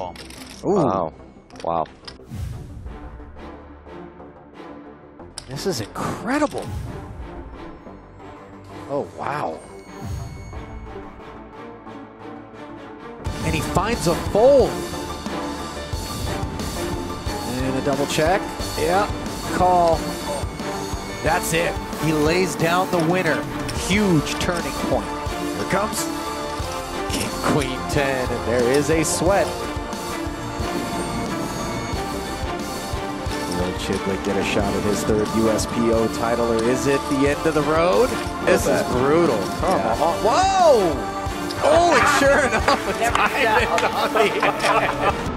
call. Ooh, Wow. Wow. this is incredible. Oh, wow. And he finds a fold. And a double check. Yeah, call. That's it. He lays down the winner. Huge turning point. Here comes King Queen 10, and there is a sweat. Chidwick get a shot at his third USPO title, or is it the end of the road? This is brutal. Come on. Whoa! Oh, and sure enough, a diamond on the end.